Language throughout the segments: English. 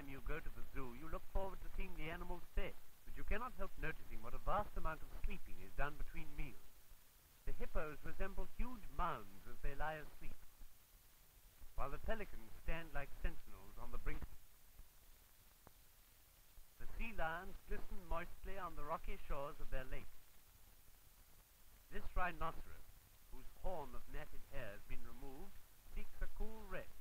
time you go to the zoo, you look forward to seeing the animals fed, but you cannot help noticing what a vast amount of sleeping is done between meals. The hippos resemble huge mounds as they lie asleep, while the pelicans stand like sentinels on the brink. The sea lions glisten moistly on the rocky shores of their lake. This rhinoceros, whose horn of matted hair has been removed, seeks a cool rest.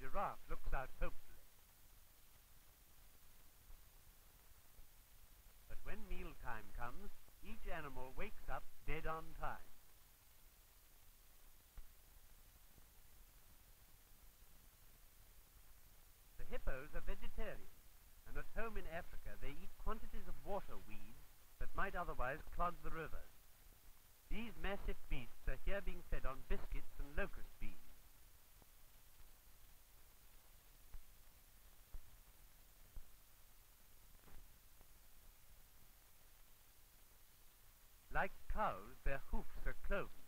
Giraffe looks out hopefully. But when mealtime comes, each animal wakes up dead on time. The hippos are vegetarians, and at home in Africa they eat quantities of water weeds that might otherwise clog the rivers. These massive beasts are here being fed on biscuits and locust Like cows, their hoofs are cloven.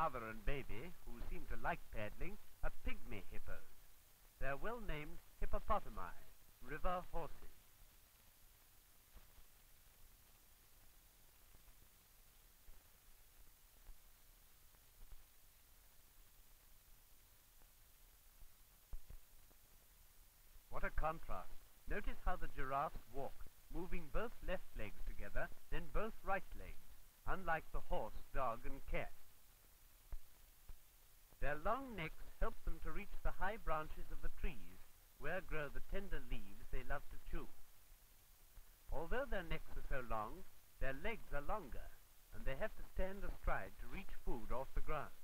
Mother and baby, who seem to like paddling, are pygmy hippos. They're well named hippopotami, river horses. What a contrast. Notice how the giraffes walk, moving both left legs together, then both right legs, unlike the horse, dog, and cat. Their long necks help them to reach the high branches of the trees, where grow the tender leaves they love to chew. Although their necks are so long, their legs are longer, and they have to stand astride to reach food off the ground.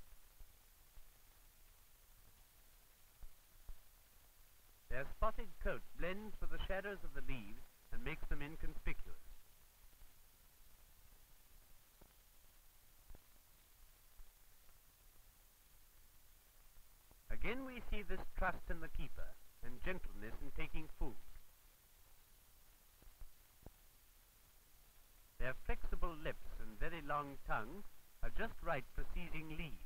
Their spotted coat blends with the shadows of the leaves and makes them inconspicuous. Again we see this trust in the keeper and gentleness in taking food. Their flexible lips and very long tongue are just right for seizing leaves.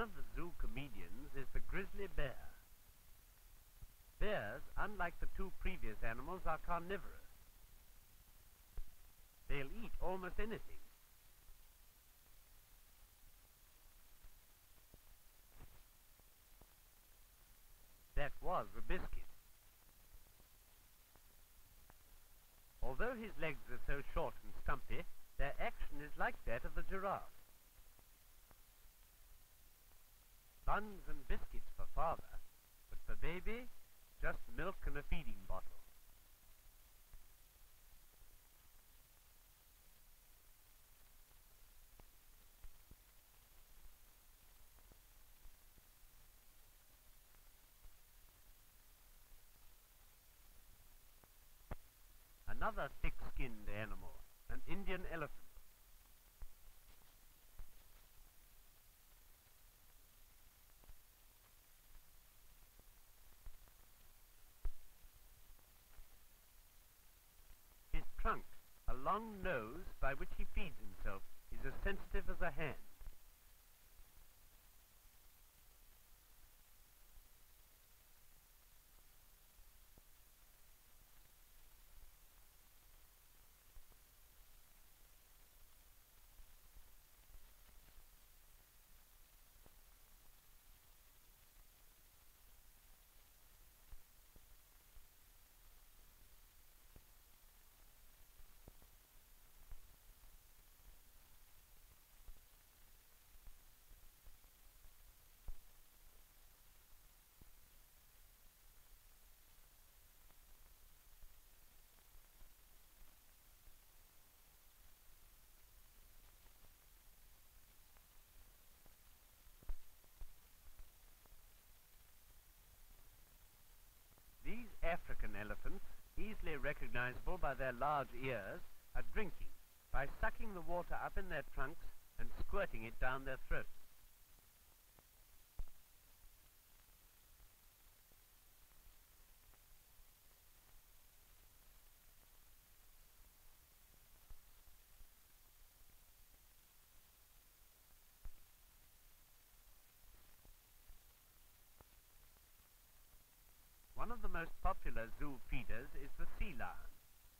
One of the zoo comedians is the grizzly bear. Bears, unlike the two previous animals, are carnivorous. They'll eat almost anything. That was a biscuit. Although his legs are so short and stumpy, their action is like that of the giraffe. Buns and biscuits for father, but for baby, just milk and a feeding bottle. Another thick-skinned animal, an Indian elephant. His trunk, a long nose by which he feeds himself, is as sensitive as a hand. Instantly recognizable by their large ears, are drinking by sucking the water up in their trunks and squirting it down their throats. One of the most zoo feeders is the sea lion.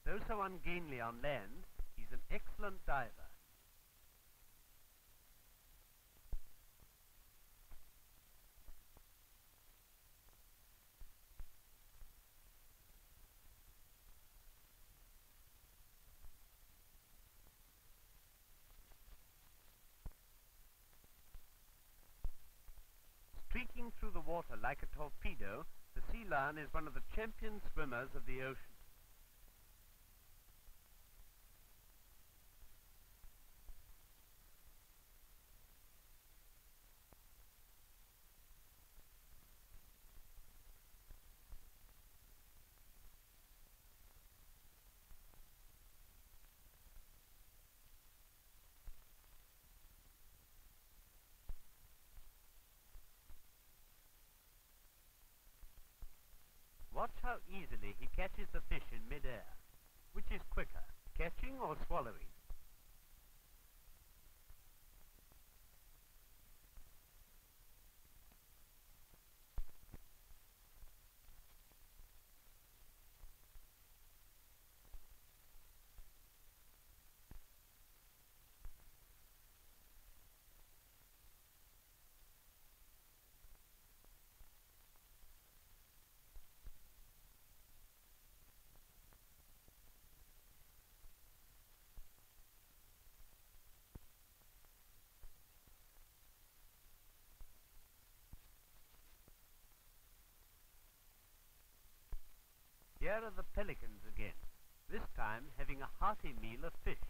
Though so ungainly on land, he's an excellent diver. Streaking through the water like a torpedo, the sea lion is one of the champion swimmers of the ocean. Watch how easily he catches the fish in midair. Which is quicker, or Here are the pelicans again, this time having a hearty meal of fish.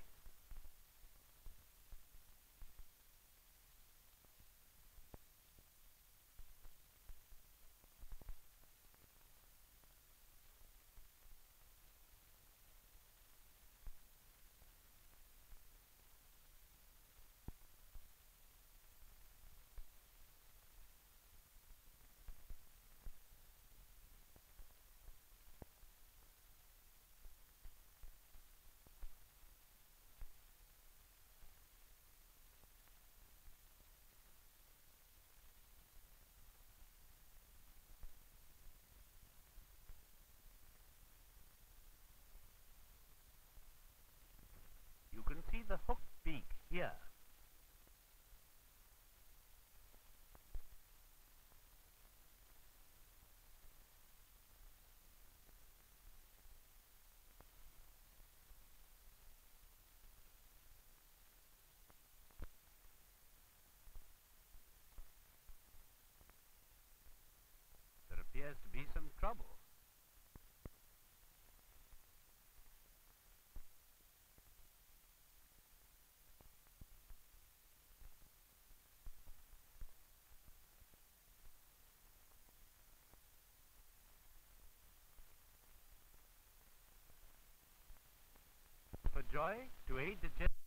Joy, to aid the